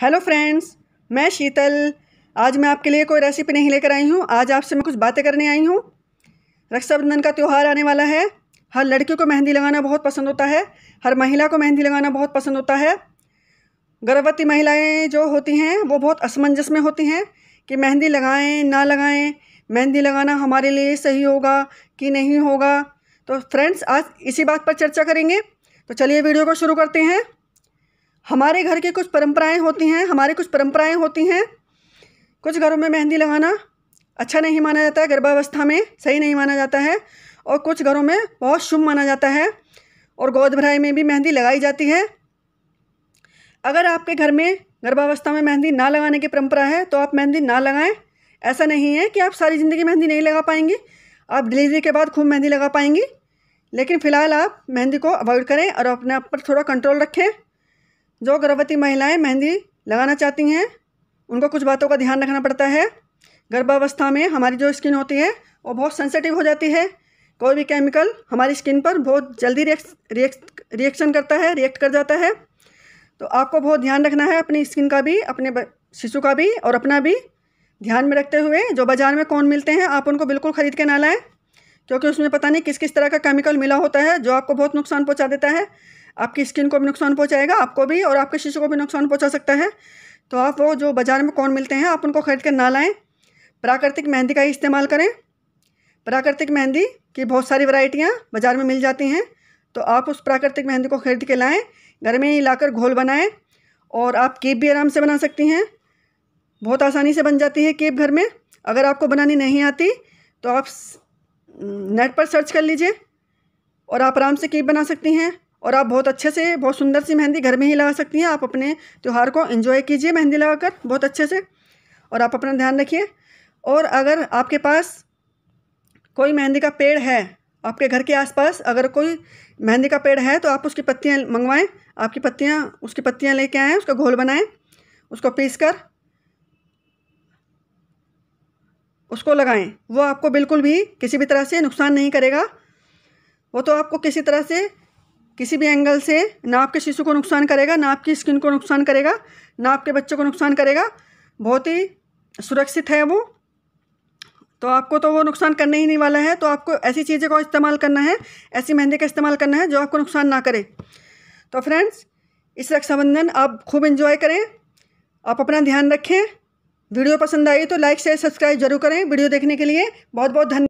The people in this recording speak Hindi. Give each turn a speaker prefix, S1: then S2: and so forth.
S1: हेलो फ्रेंड्स, मैं शीतल। आज मैं आपके लिए कोई रेसिपी नहीं लेकर आई हूँ। आज आपसे मैं कुछ बातें करने आई हूँ। रक्षाबंधन का त्यौहार आने वाला है। हर लड़की को मेहंदी लगाना बहुत पसंद होता है। हर महिला को मेहंदी लगाना बहुत पसंद होता है। गर्भवती महिलाएँ जो होती हैं, वो बहुत असमंजस में होती हैं कि मेहंदी लगाएँ, ना लगाएँ। मेहंदी लगाना हमारे लिए सही होगा कि नहीं होगा? तो फ्रेंड्स, आज इसी बात पर चर्चा करेंगे। तो चलिए वीडियो को शुरू करते हैं। हमारे घर की कुछ परंपराएँ होती हैं, हमारी कुछ परंपराएँ होती हैं। कुछ घरों में मेहंदी लगाना अच्छा नहीं माना जाता है, गर्भावस्था में सही नहीं माना जाता है, और कुछ घरों में बहुत शुभ माना जाता है, और गोद भराई में भी मेहंदी लगाई जाती है। अगर आपके घर में गर्भावस्था में मेहंदी ना लगाने की परंपरा है तो आप मेहंदी ना लगाएँ। ऐसा नहीं है कि आप सारी ज़िंदगी मेहंदी नहीं लगा पाएँगी। आप डिलीवरी के बाद खूब मेहंदी लगा पाएँगी, लेकिन फ़िलहाल आप मेहंदी को अवॉइड करें और अपने आप पर थोड़ा कंट्रोल रखें। जो गर्भवती महिलाएँ मेहंदी लगाना चाहती हैं, उनको कुछ बातों का ध्यान रखना पड़ता है। गर्भावस्था में हमारी जो स्किन होती है, वो बहुत सेंसिटिव हो जाती है। कोई भी केमिकल हमारी स्किन पर बहुत जल्दी रिएक्ट रिएक्शन करता है रिएक्ट कर जाता है। तो आपको बहुत ध्यान रखना है अपनी स्किन का भी, अपने शिशु का भी और अपना भी ध्यान में रखते हुए, जो बाज़ार में कौन मिलते हैं, आप उनको बिल्कुल ख़रीद के ना लाएँ, क्योंकि उसमें पता नहीं किस किस तरह का केमिकल मिला होता है, जो आपको बहुत नुकसान पहुँचा देता है। आपकी स्किन को भी नुकसान पहुंचाएगा, आपको भी और आपके शिशु को भी नुकसान पहुँचा सकता है। तो आप वो जो बाज़ार में कौन मिलते हैं, आप उनको खरीद कर ना लाएँ। प्राकृतिक मेहंदी का ही इस्तेमाल करें। प्राकृतिक मेहंदी की बहुत सारी वैरायटियाँ बाज़ार में मिल जाती हैं। तो आप उस प्राकृतिक मेहंदी को खरीद के लाएँ, घर में ही लाकर घोल बनाएँ और आप केप भी आराम से बना सकती हैं। बहुत आसानी से बन जाती है केप घर में। अगर आपको बनानी नहीं आती तो आप नेट पर सर्च कर लीजिए और आप आराम से केक बना सकती हैं। और आप बहुत अच्छे से, बहुत सुंदर सी मेहंदी घर में ही लगा सकती हैं। आप अपने त्यौहार को एंजॉय कीजिए मेहंदी लगाकर, बहुत अच्छे से। और आप अपना ध्यान रखिए। और अगर आपके पास कोई मेहंदी का पेड़ है, आपके घर के आसपास अगर कोई मेहंदी का पेड़ है तो आप उसकी पत्तियाँ मंगवाएँ, आपकी पत्तियाँ, उसकी पत्तियाँ लेके आएँ, उसका घोल बनाएँ, उसको पीस कर, उसको लगाएँ। वो आपको बिल्कुल भी किसी भी तरह से नुकसान नहीं करेगा। वो तो आपको किसी तरह से किसी भी एंगल से ना आपके शिशु को नुकसान करेगा, ना आपकी स्किन को नुकसान करेगा, ना आपके बच्चों को नुकसान करेगा। बहुत ही सुरक्षित है वो। तो आपको तो वो नुकसान करने ही नहीं वाला है तो आपको ऐसी चीज़ें का इस्तेमाल करना है, ऐसी मेहंदी का इस्तेमाल करना है जो आपको नुकसान ना करे। तो फ्रेंड्स इस रक्षाबंधन आप खूब इन्जॉय करें। आप अपना ध्यान रखें। वीडियो पसंद आई तो लाइक शेयर सब्सक्राइब ज़रूर करें। वीडियो देखने के लिए बहुत बहुत धन्यवाद